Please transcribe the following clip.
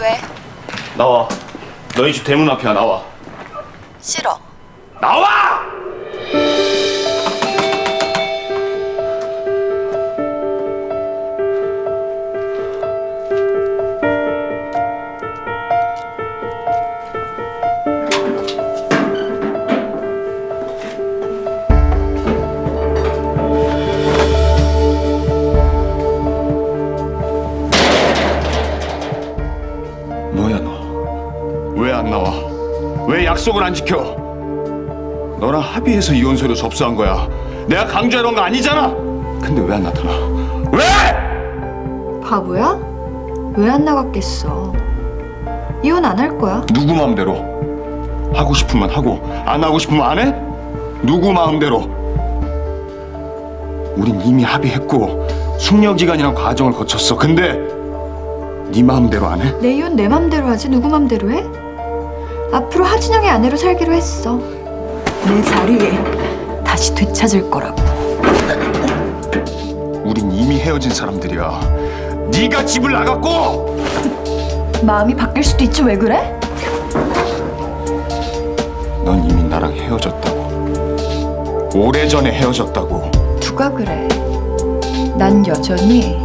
왜? 나와. 너희 집 대문 앞이야 나와. 싫어. 나와! 뭐야 너? 왜 안 나와? 왜 약속을 안 지켜? 너랑 합의해서 이혼서류 접수한 거야. 내가 강조해놓은 거 아니잖아. 근데 왜 안 나타나? 왜? 바보야? 왜 안 나갔겠어? 이혼 안 할 거야. 누구 마음대로 하고 싶으면 하고 안 하고 싶으면 안 해? 누구 마음대로? 우린 이미 합의했고 숙려 기간이란 과정을 거쳤어. 근데 네 마음대로 안 해? 내 이혼 내 맘대로 하지 누구 맘대로 해? 앞으로 하진영의 아내로 살기로 했어. 내 자리에 다시 되찾을 거라고. 우린 이미 헤어진 사람들이야. 네가 집을 나갔고 마음이 바뀔 수도 있지 왜 그래? 넌 이미 나랑 헤어졌다고. 오래전에 헤어졌다고. 누가 그래? 난 여전히